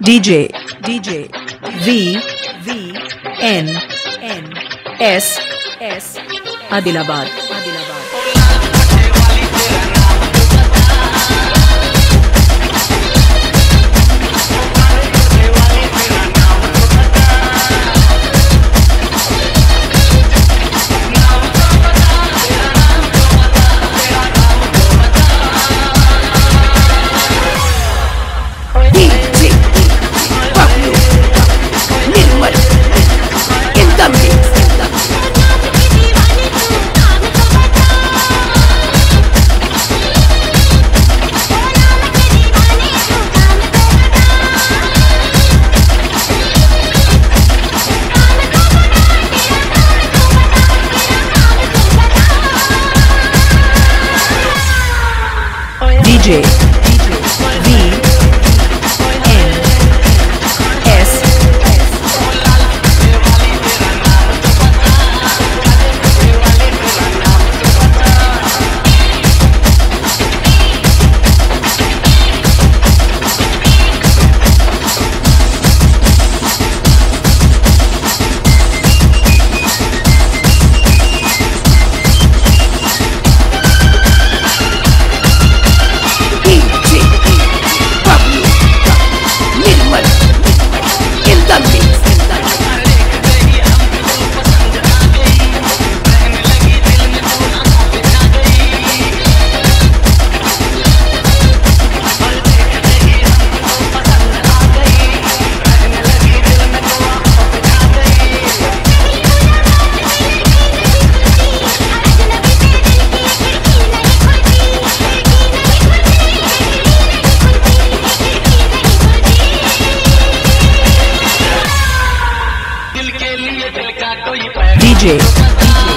DJ DJ V V N N S S Adilabad Adilabad noches. DJ.